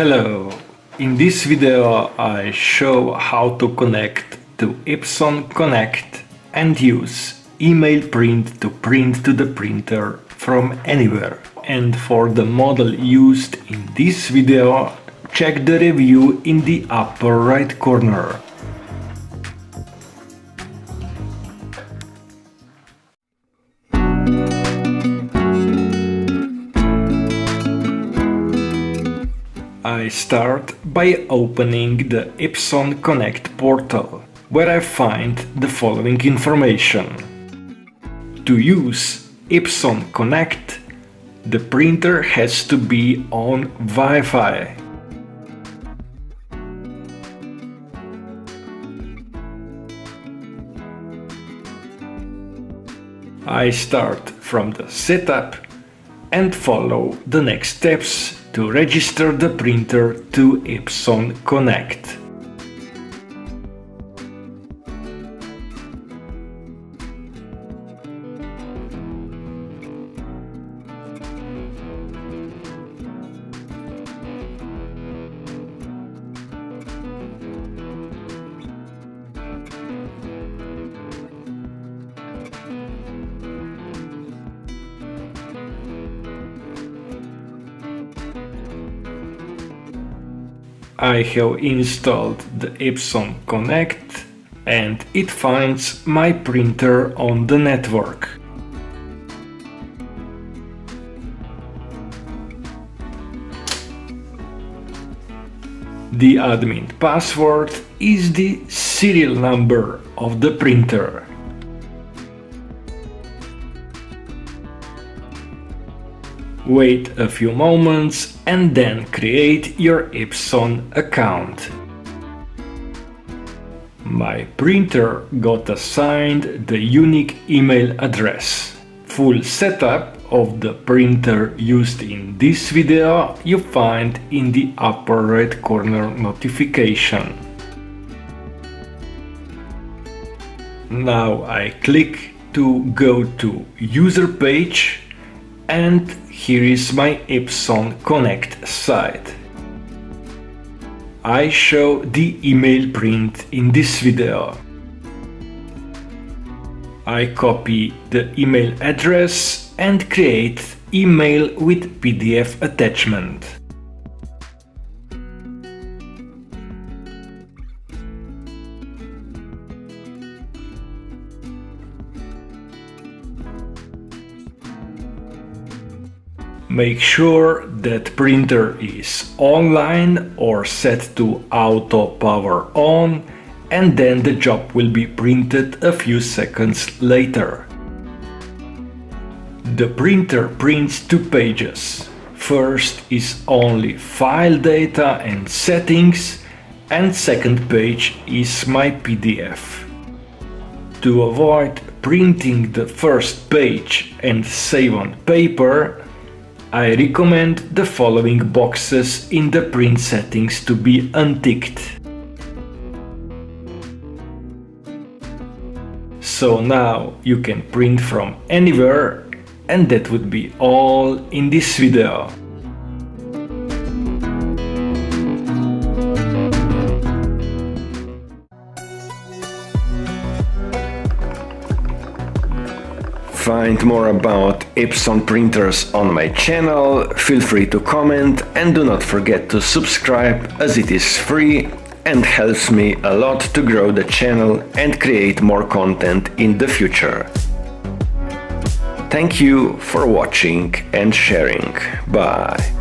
Hello! In this video I show how to connect to Epson Connect and use email print to print to the printer from anywhere. And for the model used in this video, check the review in the upper right corner. I start by opening the Epson Connect portal, where I find the following information. To use Epson Connect, the printer has to be on Wi-Fi. I start from the setup and follow the next steps to register the printer to Epson Connect. I have installed the Epson Connect and it finds my printer on the network. The admin password is the serial number of the printer. Wait a few moments and then create your Epson account. My printer got assigned the unique email address. Full setup of the printer used in this video you find in the upper right corner notification. Now I click to go to user page and here is my Epson Connect site. I show the email print in this video. I copy the email address and create email with PDF attachment. Make sure that printer is online or set to auto power on and then the job will be printed a few seconds later. The printer prints two pages. First is only file data and settings and second page is my PDF. To avoid printing the first page and save on paper, I recommend the following boxes in the print settings to be unticked. So now you can print from anywhere and that would be all in this video. Find more about Epson printers on my channel, feel free to comment and do not forget to subscribe as it is free and helps me a lot to grow the channel and create more content in the future. Thank you for watching and sharing. Bye.